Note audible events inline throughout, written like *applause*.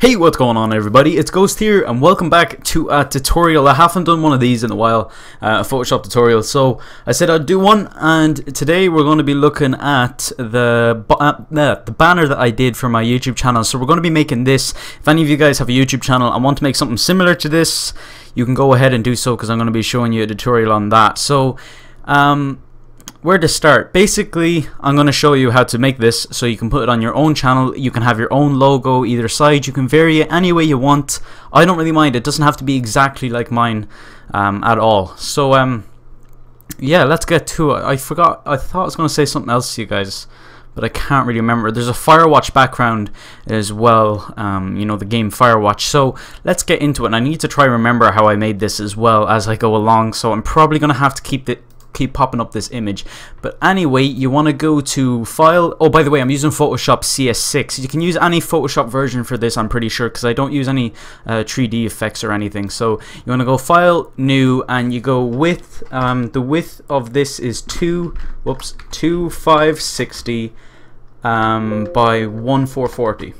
Hey, what's going on everybody? It's Ghost here and welcome back to a tutorial. I haven't done one of these in a while, uh, a Photoshop tutorial, so I said I'd do one and today we're going to be looking at the, uh, the banner that I did for my YouTube channel. So we're going to be making this. If any of you guys have a YouTube channel and want to make something similar to this, you can go ahead and do so because I'm going to be showing you a tutorial on that. So, um, where to start basically I'm going to show you how to make this so you can put it on your own channel you can have your own logo either side you can vary it any way you want I don't really mind it doesn't have to be exactly like mine um, at all so um yeah let's get to it I forgot I thought I was going to say something else to you guys but I can't really remember. There's a Firewatch background as well, um, you know, the game Firewatch. So let's get into it. And I need to try remember how I made this as well as I go along. So I'm probably going to have to keep it keep popping up this image. But anyway you want to go to file oh by the way I'm using Photoshop CS6 you can use any Photoshop version for this I'm pretty sure because I don't use any uh, 3D effects or anything. So you want to go file new and you go width um, the width of this is 2 whoops 2560 um, by 1440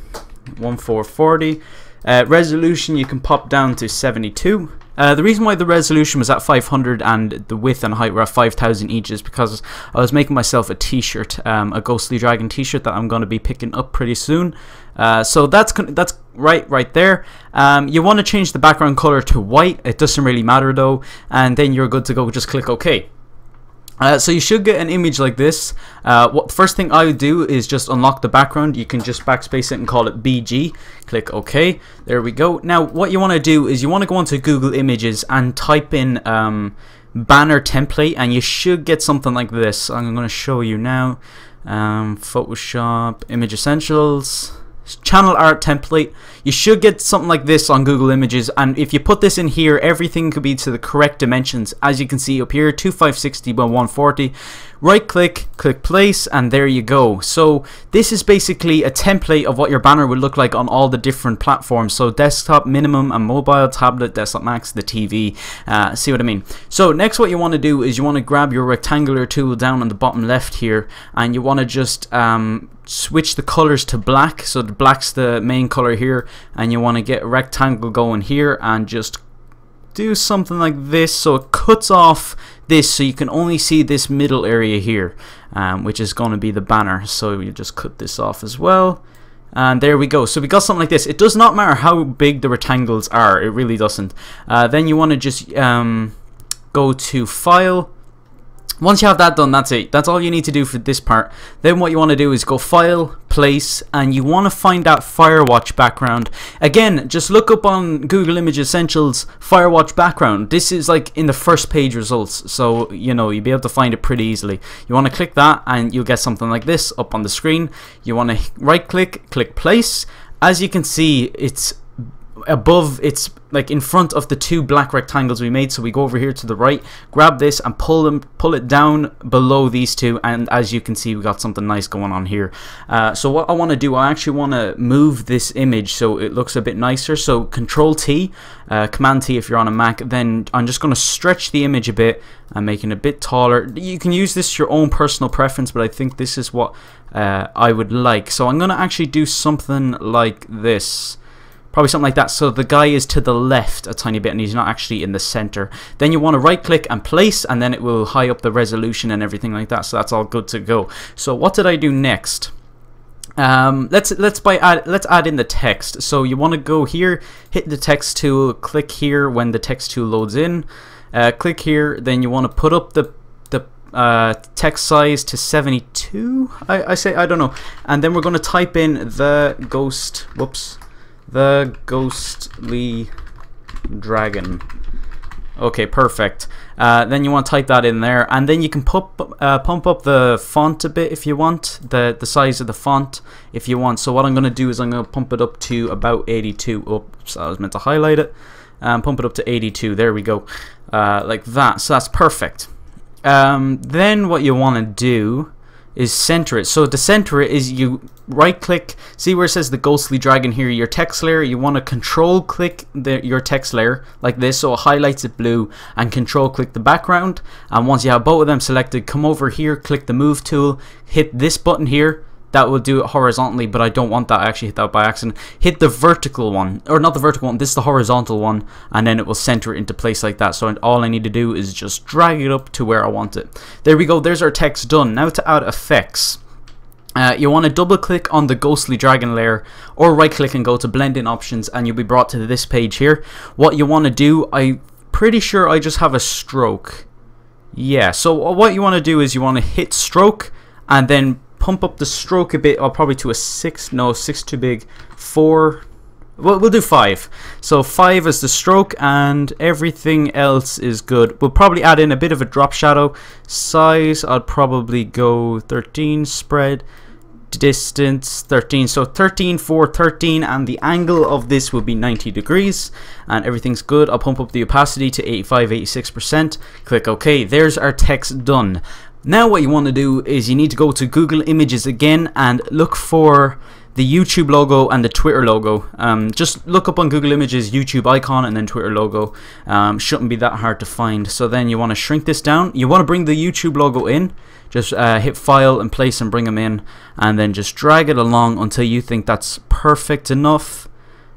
1440 uh, resolution you can pop down to 72 uh, the reason why the resolution was at 500 and the width and height were at 5000 each is because I was making myself a t-shirt, um, a Ghostly Dragon t-shirt that I'm going to be picking up pretty soon. Uh, so that's that's right right there. Um, you want to change the background color to white. It doesn't really matter though. And then you're good to go. Just click OK. Uh, so you should get an image like this. Uh, what first thing I would do is just unlock the background. You can just backspace it and call it BG. Click OK. There we go. Now what you want to do is you want to go onto Google Images and type in um, banner template and you should get something like this. I'm going to show you now. Um, Photoshop Image Essentials channel art template. You should get something like this on Google Images and if you put this in here everything could be to the correct dimensions. As you can see up here 2560 by 140 right click click place and there you go. So this is basically a template of what your banner would look like on all the different platforms. So desktop minimum and mobile tablet desktop max the TV uh, see what I mean? So next what you want to do is you want to grab your rectangular tool down on the bottom left here and you want to just um, switch the colors to black. So the black's the main color here and you want to get a rectangle going here and just do something like this. So it cuts off this so you can only see this middle area here um, which is going to be the banner. So you just cut this off as well. And there we go. So we got something like this. It does not matter how big the rectangles are. It really doesn't. Uh, then you want to just um, go to file once you have that done, that's it. That's all you need to do for this part. Then what you want to do is go File, Place, and you want to find that Firewatch background. Again, just look up on Google Image Essentials Firewatch background. This is like in the first page results, so you know you'll be able to find it pretty easily. You want to click that, and you'll get something like this up on the screen. You want to right click, click Place. As you can see, it's above it's like in front of the two black rectangles we made. So we go over here to the right grab this and pull them pull it down below these two. And as you can see we got something nice going on here. Uh, so what I want to do I actually want to move this image so it looks a bit nicer. So control T uh, command T if you're on a Mac. Then I'm just going to stretch the image a bit and making it a bit taller. You can use this your own personal preference but I think this is what uh, I would like. So I'm going to actually do something like this Probably something like that. So the guy is to the left a tiny bit and he's not actually in the center. Then you want to right click and place and then it will high up the resolution and everything like that. So that's all good to go. So what did I do next? Um, let's let's by add let's add in the text. So you want to go here, hit the text tool, click here when the text tool loads in. Uh, click here, then you want to put up the the uh, text size to 72. I, I say I don't know, and then we're going to type in the ghost. Whoops the ghostly dragon. Okay, perfect. Uh, then you want to type that in there, and then you can pump uh, pump up the font a bit if you want, the the size of the font if you want. So what I'm going to do is I'm going to pump it up to about 82. Oops, I was meant to highlight it. Um, pump it up to 82. There we go, uh, like that. So that's perfect. Um, then what you want to do is center it. So to center it is you right click, see where it says the ghostly dragon here, your text layer, you want to control click the, your text layer like this so it highlights it blue and control click the background and once you have both of them selected come over here, click the move tool, hit this button here that will do it horizontally, but I don't want that. I actually hit that by accident. Hit the vertical one, or not the vertical one, this is the horizontal one, and then it will center it into place like that. So all I need to do is just drag it up to where I want it. There we go, there's our text done. Now to add effects. Uh, you want to double click on the ghostly dragon layer or right click and go to blend in options and you'll be brought to this page here. What you want to do, I'm pretty sure I just have a stroke. Yeah, so what you want to do is you want to hit stroke and then pump up the stroke a bit, or probably to a 6, no, 6 too big, 4, well, we'll do 5. So 5 is the stroke and everything else is good. We'll probably add in a bit of a drop shadow. Size, I'll probably go 13, spread, distance 13 so 13 4 13 and the angle of this will be 90 degrees and everything's good I'll pump up the opacity to 85 86 percent click OK there's our text done now what you want to do is you need to go to Google Images again and look for the YouTube logo and the Twitter logo. Um, just look up on Google Images YouTube icon and then Twitter logo. Um, shouldn't be that hard to find. So then you want to shrink this down. You want to bring the YouTube logo in. Just uh, hit File and Place and bring them in. And then just drag it along until you think that's perfect enough.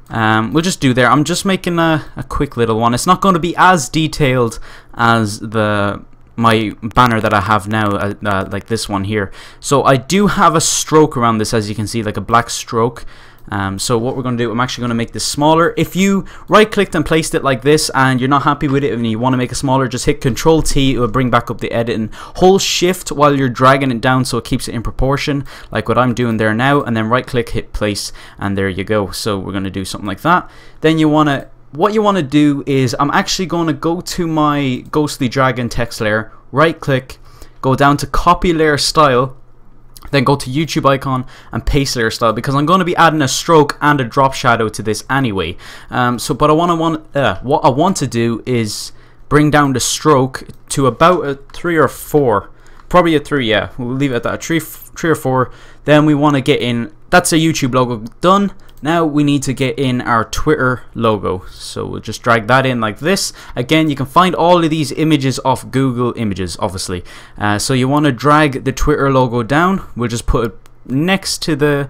Um, we'll just do there. I'm just making a, a quick little one. It's not going to be as detailed as the my banner that I have now, uh, uh, like this one here. So I do have a stroke around this, as you can see, like a black stroke. Um, so what we're going to do, I'm actually going to make this smaller. If you right clicked and placed it like this and you're not happy with it and you want to make it smaller, just hit Control T, it will bring back up the edit and hold shift while you're dragging it down so it keeps it in proportion like what I'm doing there now and then right click, hit place and there you go. So we're going to do something like that. Then you want to what you want to do is I'm actually going to go to my Ghostly Dragon text layer, right click, go down to copy layer style, then go to YouTube icon and paste layer style because I'm going to be adding a stroke and a drop shadow to this anyway. Um, so, but I want to want uh, what I want to do is bring down the stroke to about a three or four, probably a three. Yeah, we'll leave it at that. Three, three or four. Then we want to get in. That's a YouTube logo done. Now we need to get in our Twitter logo. So we'll just drag that in like this. Again, you can find all of these images off Google Images, obviously. Uh, so you want to drag the Twitter logo down. We'll just put it next to the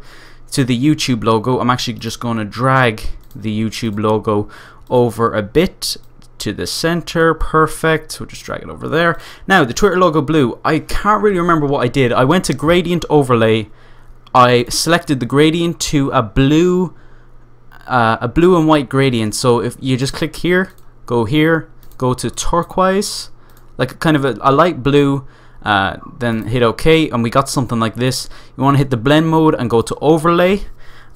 to the YouTube logo. I'm actually just going to drag the YouTube logo over a bit to the center perfect we'll just drag it over there now the Twitter logo blue I can't really remember what I did I went to gradient overlay I selected the gradient to a blue uh, a blue and white gradient. So if you just click here go here go to turquoise like kind of a, a light blue uh, then hit OK and we got something like this. You want to hit the blend mode and go to overlay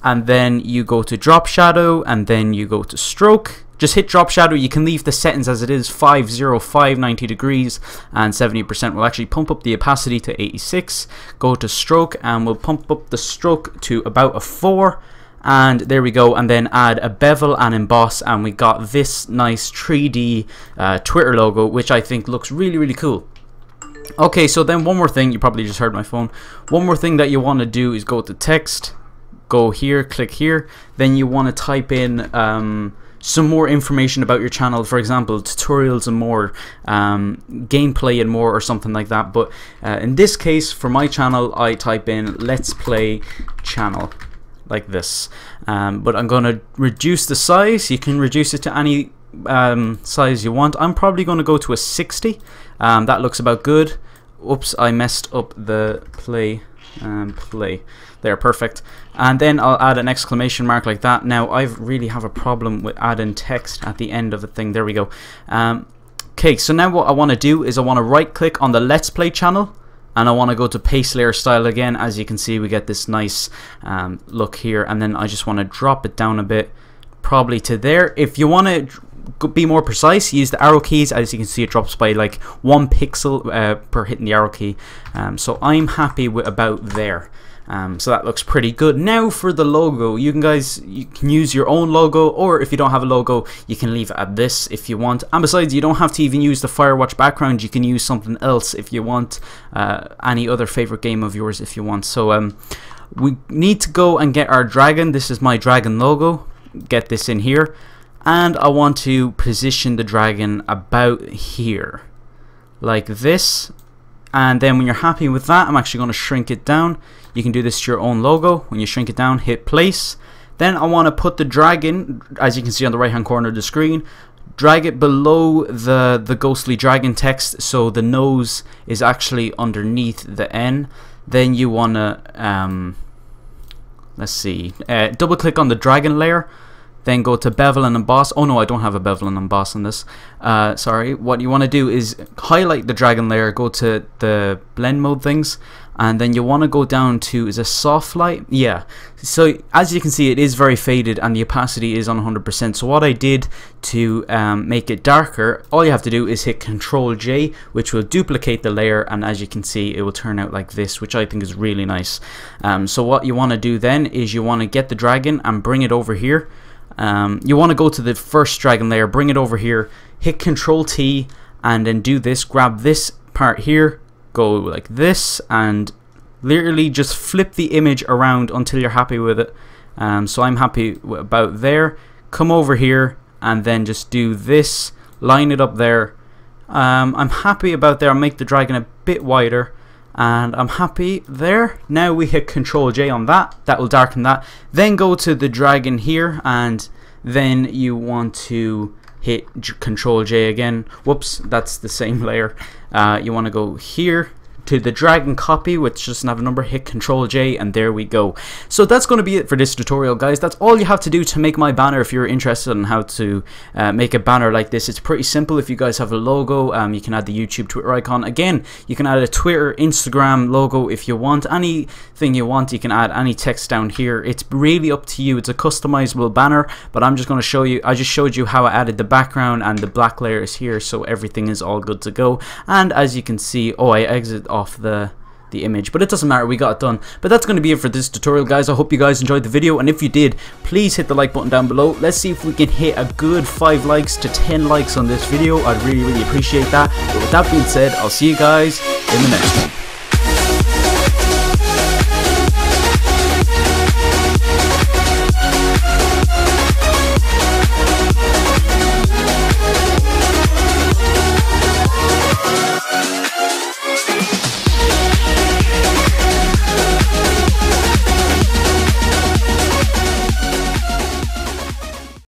and then you go to drop shadow and then you go to stroke just hit drop shadow. You can leave the settings as it is 505 90 degrees and 70% will actually pump up the opacity to 86 go to stroke and we'll pump up the stroke to about a 4 and there we go. And then add a bevel and emboss. And we got this nice 3D uh, Twitter logo which I think looks really really cool. Okay so then one more thing. You probably just heard my phone. One more thing that you want to do is go to text. Go here, click here. Then you want to type in um, some more information about your channel, for example, tutorials and more, um, gameplay and more, or something like that. But uh, in this case, for my channel, I type in Let's Play Channel like this. Um, but I'm going to reduce the size. You can reduce it to any um, size you want. I'm probably going to go to a 60. Um, that looks about good. Oops, I messed up the play and play. There, perfect. And then I'll add an exclamation mark like that. Now, I really have a problem with adding text at the end of a thing. There we go. Um, okay, so now what I want to do is I want to right click on the Let's Play channel and I want to go to paste layer style again as you can see we get this nice um, look here and then I just want to drop it down a bit probably to there if you want to be more precise use the arrow keys as you can see it drops by like one pixel uh, per hitting the arrow key um, so I'm happy with about there um, so that looks pretty good. Now for the logo, you can guys you can use your own logo, or if you don't have a logo, you can leave it at this if you want. And besides, you don't have to even use the Firewatch background. You can use something else if you want. Uh, any other favorite game of yours if you want. So um, we need to go and get our dragon. This is my dragon logo. Get this in here, and I want to position the dragon about here, like this and then when you're happy with that I'm actually going to shrink it down you can do this to your own logo. When you shrink it down hit place. Then I want to put the dragon as you can see on the right hand corner of the screen drag it below the the ghostly dragon text so the nose is actually underneath the N. Then you want to um, let's see uh, double click on the dragon layer. Then go to bevel and emboss oh no I don't have a bevel and emboss on this. Uh, sorry. What you want to do is highlight the dragon layer go to the blend mode things and then you want to go down to is a soft light? Yeah. So as you can see it is very faded and the opacity is on 100% so what I did to um, make it darker all you have to do is hit control J which will duplicate the layer. And as you can see it will turn out like this which I think is really nice. Um, so what you want to do then is you want to get the dragon and bring it over here. Um, you want to go to the first dragon layer bring it over here hit control T and then do this grab this part here go like this and literally just flip the image around until you're happy with it. Um, so I'm happy about there. Come over here and then just do this line it up there. Um, I'm happy about there. I'll make the dragon a bit wider and I'm happy there. Now we hit control J on that. That will darken that. Then go to the dragon here and then you want to hit control J again. Whoops that's the same *laughs* layer. Uh, you want to go here to the dragon copy which doesn't have a number hit control J and there we go. So that's going to be it for this tutorial guys. That's all you have to do to make my banner if you're interested in how to uh, make a banner like this. It's pretty simple. If you guys have a logo um, you can add the YouTube Twitter icon. Again you can add a Twitter Instagram logo if you want. Anything you want you can add any text down here. It's really up to you. It's a customizable banner but I'm just going to show you I just showed you how I added the background and the black layers here so everything is all good to go. And as you can see oh I exit off off the the image but it doesn't matter we got it done. But that's going to be it for this tutorial guys. I hope you guys enjoyed the video and if you did please hit the like button down below. Let's see if we can hit a good 5 likes to 10 likes on this video. I'd really really appreciate that. But with that being said I'll see you guys in the next one